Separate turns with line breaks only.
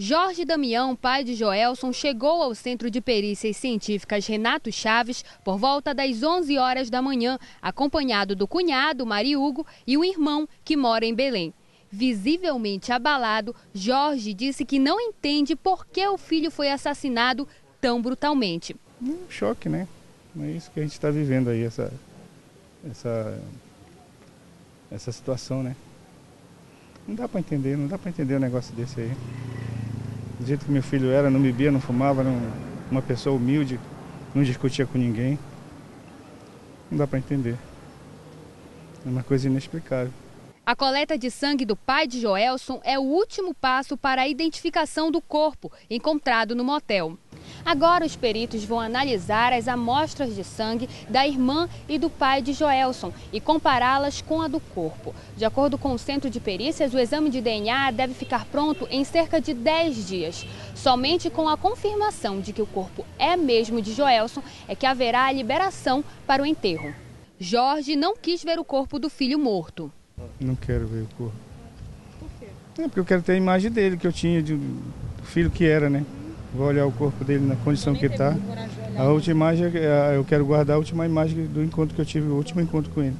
Jorge Damião, pai de Joelson, chegou ao Centro de Perícias Científicas Renato Chaves por volta das 11 horas da manhã, acompanhado do cunhado, Mari Hugo, e o irmão, que mora em Belém. Visivelmente abalado, Jorge disse que não entende por que o filho foi assassinado tão brutalmente.
Um choque, né? É isso que a gente está vivendo aí, essa, essa, essa situação, né? Não dá para entender, não dá para entender um negócio desse aí do jeito que meu filho era, não bebia, não fumava, era uma pessoa humilde, não discutia com ninguém. Não dá para entender. É uma coisa inexplicável.
A coleta de sangue do pai de Joelson é o último passo para a identificação do corpo encontrado no motel. Agora os peritos vão analisar as amostras de sangue da irmã e do pai de Joelson e compará-las com a do corpo. De acordo com o Centro de Perícias, o exame de DNA deve ficar pronto em cerca de 10 dias. Somente com a confirmação de que o corpo é mesmo de Joelson é que haverá a liberação para o enterro. Jorge não quis ver o corpo do filho morto.
Não quero ver o corpo. Por quê? É porque eu quero ter a imagem dele que eu tinha, de, do filho que era, né? Vou olhar o corpo dele na condição que está. A última imagem, eu quero guardar a última imagem do encontro que eu tive, o último encontro com ele.